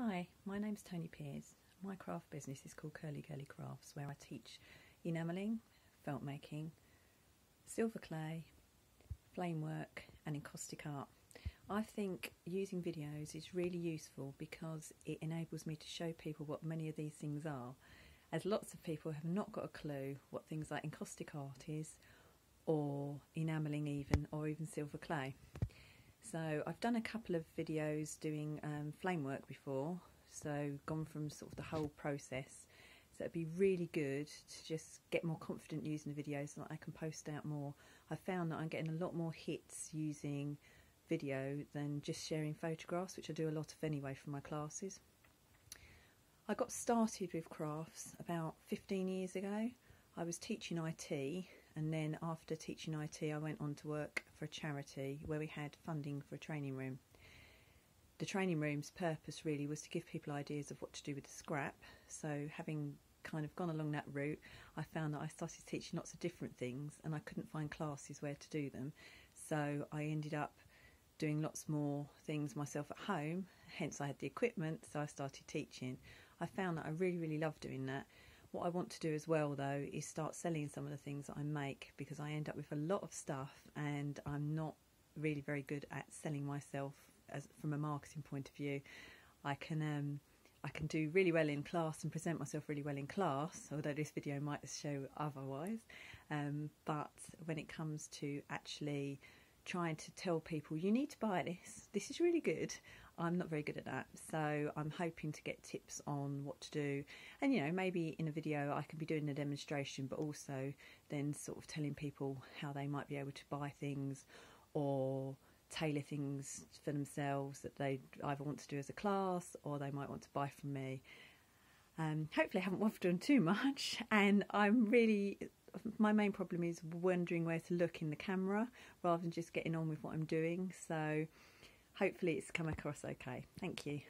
Hi, my name's Toni Peers. My craft business is called Curly Girly Crafts, where I teach enamelling, felt making, silver clay, flame work, and encaustic art. I think using videos is really useful because it enables me to show people what many of these things are, as lots of people have not got a clue what things like encaustic art is, or enamelling, even, or even silver clay. So I've done a couple of videos doing um, flame work before, so gone from sort of the whole process. So it'd be really good to just get more confident using the videos so that I can post out more. I found that I'm getting a lot more hits using video than just sharing photographs, which I do a lot of anyway for my classes. I got started with crafts about 15 years ago. I was teaching IT and then after teaching IT, I went on to work for a charity where we had funding for a training room. The training room's purpose really was to give people ideas of what to do with the scrap. So, having kind of gone along that route, I found that I started teaching lots of different things and I couldn't find classes where to do them. So, I ended up doing lots more things myself at home, hence, I had the equipment, so I started teaching. I found that I really, really loved doing that what I want to do as well, though, is start selling some of the things that I make because I end up with a lot of stuff and I'm not really very good at selling myself as from a marketing point of view. I can um, I can do really well in class and present myself really well in class, although this video might show otherwise. Um, but when it comes to actually trying to tell people you need to buy this, this is really good, I'm not very good at that, so I'm hoping to get tips on what to do. And you know, maybe in a video I can be doing a demonstration, but also then sort of telling people how they might be able to buy things or tailor things for themselves that they either want to do as a class or they might want to buy from me. Um, hopefully, I haven't waffled on too much, and I'm really my main problem is wondering where to look in the camera rather than just getting on with what I'm doing. So hopefully it's come across okay. Thank you.